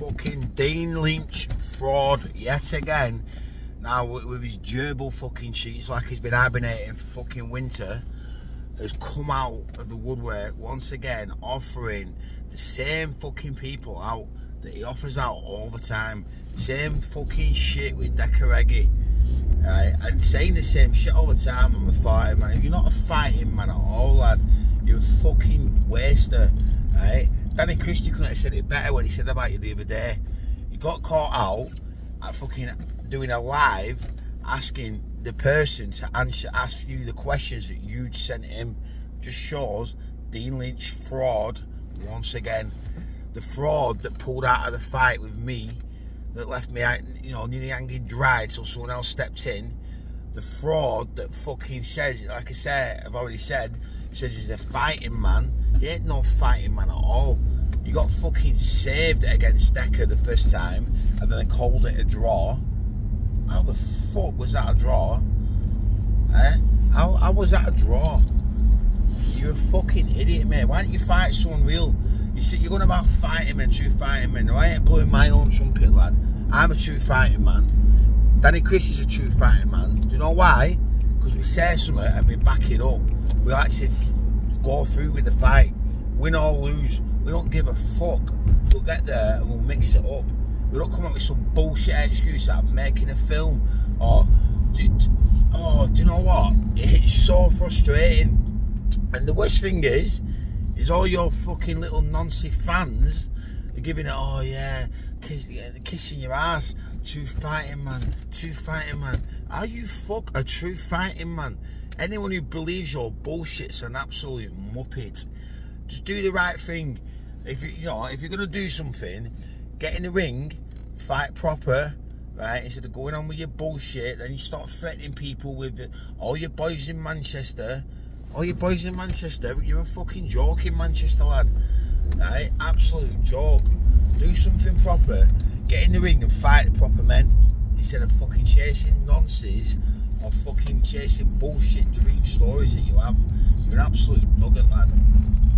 fucking Dean Lynch fraud yet again. Now with his gerbil fucking sheets like he's been hibernating for fucking winter has come out of the woodwork once again offering the same fucking people out that he offers out all the time. Same fucking shit with Decaregi. Right? And saying the same shit all the time, I'm a fighting man. You're not a fighting man at all, lad. You're a fucking waster. Right? Danny Christie couldn't have said it better when he said about you the other day. You got caught out at fucking doing a live asking the person to answer ask you the questions that you'd sent him just shows Dean Lynch fraud once again. The fraud that pulled out of the fight with me, that left me, out, you know, nearly hanging dry till someone else stepped in. The fraud that fucking says, like I said, I've already said, says he's a fighting man. He ain't no fighting man at all. You got fucking saved against Decker the first time, and then they called it a draw. How the fuck was that a draw? Eh? How, how was that a draw? You're a fucking idiot, mate. Why don't you fight someone real? You see, you're going about fighting men, true fighting men. No, I ain't blowing my own trumpet, lad. I'm a true fighting man. Danny Chris is a true fighting man. Do you know why? Because we say something and we back it up. We actually go through with the fight. Win or lose, we don't give a fuck. We'll get there and we'll mix it up. We don't come up with some bullshit excuse like making a film or, oh, do you know what? It's so frustrating. And the worst thing is, is all your fucking little Nancy fans are giving it, oh yeah, kiss, kissing your ass. True fighting man, true fighting man. Are you fuck a true fighting man? Anyone who believes your bullshit's an absolute muppet. Just do the right thing. If you, you know, if you're gonna do something, get in the ring, fight proper, right? Instead of going on with your bullshit, then you start threatening people with all your boys in Manchester. All your boys in Manchester, you're a fucking joke in Manchester, lad. Right? Absolute joke. Do something proper. Get in the ring and fight the proper men instead of fucking chasing nonsense or fucking chasing bullshit dream stories that you have. You're an absolute nugget, lad.